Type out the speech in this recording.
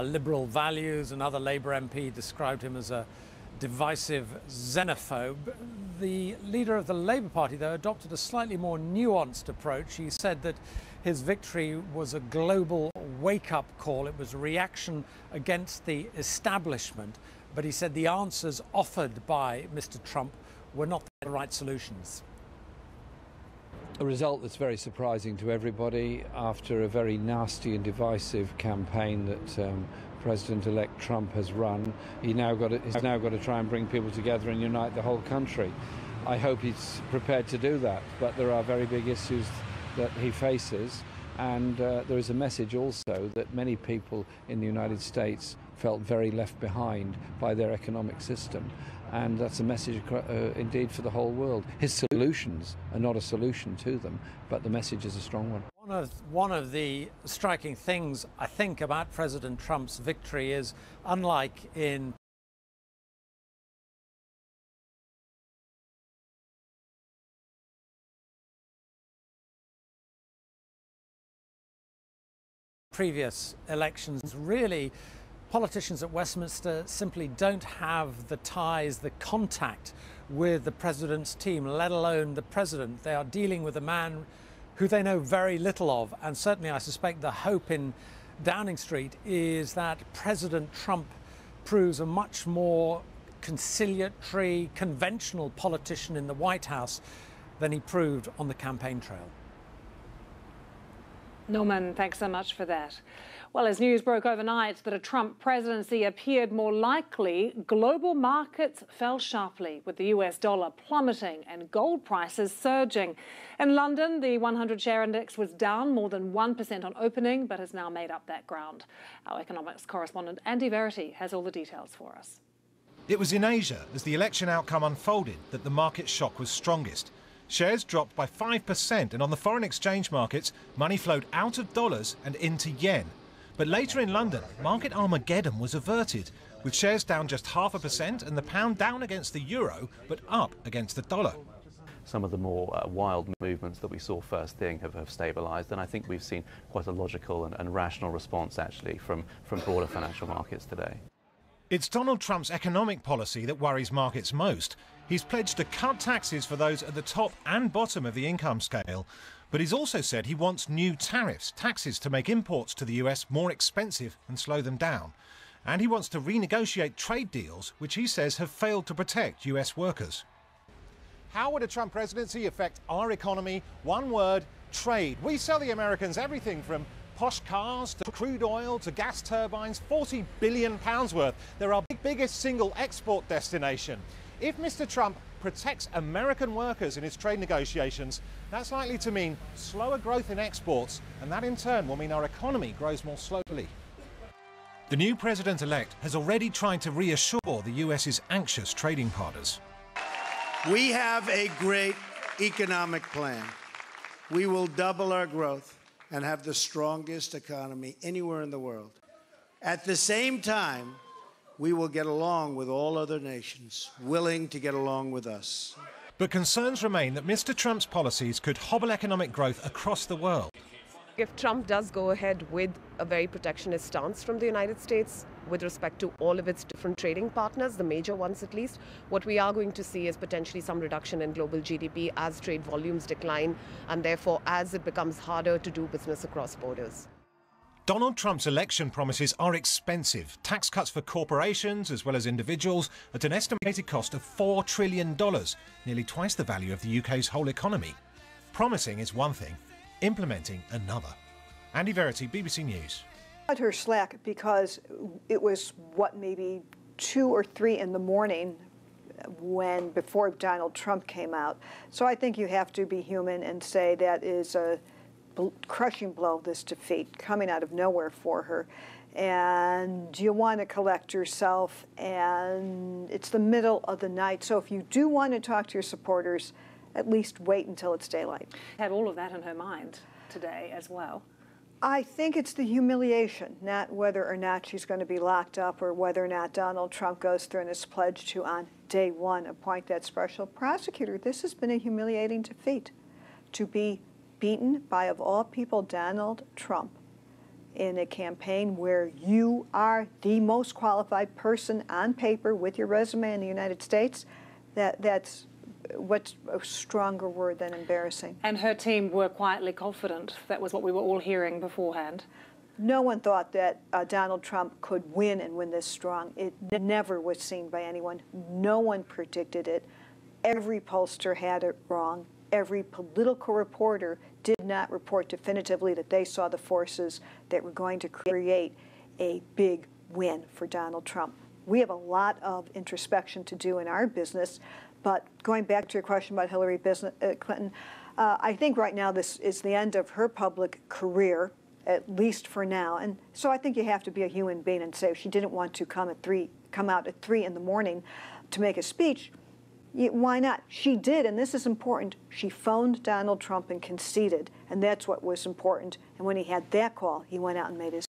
liberal values. Another Labour MP described him as a divisive xenophobe. The leader of the Labour Party, though, adopted a slightly more nuanced approach. He said that his victory was a global wake up call, it was a reaction against the establishment. But he said the answers offered by Mr. Trump were not the right solutions. A result that's very surprising to everybody after a very nasty and divisive campaign that um, President-elect Trump has run. He now got to, he's now got to try and bring people together and unite the whole country. I hope he's prepared to do that, but there are very big issues that he faces. And uh, there is a message also that many people in the United States felt very left behind by their economic system. And that's a message uh, indeed for the whole world. His solutions are not a solution to them, but the message is a strong one. One of, one of the striking things, I think, about President Trump's victory is unlike in previous elections, really politicians at Westminster simply don't have the ties, the contact with the president's team, let alone the president. They are dealing with a man who they know very little of. And certainly, I suspect the hope in Downing Street is that President Trump proves a much more conciliatory, conventional politician in the White House than he proved on the campaign trail. Norman, thanks so much for that. Well, as news broke overnight that a Trump presidency appeared more likely, global markets fell sharply, with the US dollar plummeting and gold prices surging. In London, the 100 share index was down more than 1% on opening, but has now made up that ground. Our economics correspondent Andy Verity has all the details for us. It was in Asia, as the election outcome unfolded, that the market shock was strongest. Shares dropped by 5%, and on the foreign exchange markets, money flowed out of dollars and into yen. But later in London, market Armageddon was averted, with shares down just half a percent and the pound down against the euro, but up against the dollar. Some of the more uh, wild movements that we saw first thing have, have stabilized, and I think we've seen quite a logical and, and rational response actually from, from broader financial markets today. It's Donald Trump's economic policy that worries markets most. He's pledged to cut taxes for those at the top and bottom of the income scale. But he's also said he wants new tariffs, taxes to make imports to the US more expensive and slow them down. And he wants to renegotiate trade deals, which he says have failed to protect US workers. How would a Trump presidency affect our economy? One word trade. We sell the Americans everything from posh cars to crude oil to gas turbines, 40 billion pounds worth. They're our biggest single export destination. If Mr. Trump protects American workers in his trade negotiations, that's likely to mean slower growth in exports, and that in turn will mean our economy grows more slowly. The new president elect has already tried to reassure the US's anxious trading partners. We have a great economic plan. We will double our growth and have the strongest economy anywhere in the world. At the same time, we will get along with all other nations, willing to get along with us. But concerns remain that Mr. Trump's policies could hobble economic growth across the world. If Trump does go ahead with a very protectionist stance from the United States with respect to all of its different trading partners, the major ones at least, what we are going to see is potentially some reduction in global GDP as trade volumes decline and therefore as it becomes harder to do business across borders. Donald Trump's election promises are expensive. Tax cuts for corporations as well as individuals at an estimated cost of $4 trillion, nearly twice the value of the UK's whole economy. Promising is one thing, implementing another. Andy Verity, BBC News. Cut her slack because it was, what, maybe two or three in the morning when before Donald Trump came out. So I think you have to be human and say that is a crushing blow, this defeat, coming out of nowhere for her. And you want to collect yourself, and it's the middle of the night. So if you do want to talk to your supporters, at least wait until it's daylight. Had all of that in her mind today as well. I think it's the humiliation, not whether or not she's going to be locked up or whether or not Donald Trump goes through in his pledge to, on day one, appoint that special prosecutor. This has been a humiliating defeat. To be beaten by, of all people, Donald Trump in a campaign where you are the most qualified person on paper with your resume in the United States, that that's what's a stronger word than embarrassing. And her team were quietly confident. That was what we were all hearing beforehand. No one thought that uh, Donald Trump could win and win this strong. It never was seen by anyone. No one predicted it. Every pollster had it wrong. Every political reporter did not report definitively that they saw the forces that were going to create a big win for Donald Trump. We have a lot of introspection to do in our business, but going back to your question about Hillary business, uh, Clinton, uh, I think right now this is the end of her public career, at least for now. And so I think you have to be a human being and say she didn't want to come at three, come out at three in the morning to make a speech, why not? She did, and this is important. She phoned Donald Trump and conceded, and that's what was important. And when he had that call, he went out and made his